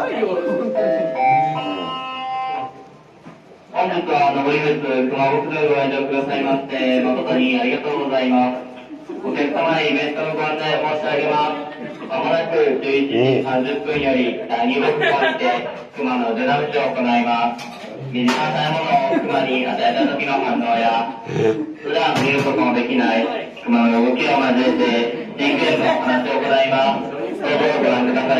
本日は登別熊本でご来場くださいまして誠にありがとうございます。お客様にイベントのご案内を申し上げます。まもなく11時30分より第2ブにて熊の出直しを行います。身近なものを熊に与えた時の反応や普段見ることのできない熊の動きを交えて人間の話を行います。どうぞご覧ください。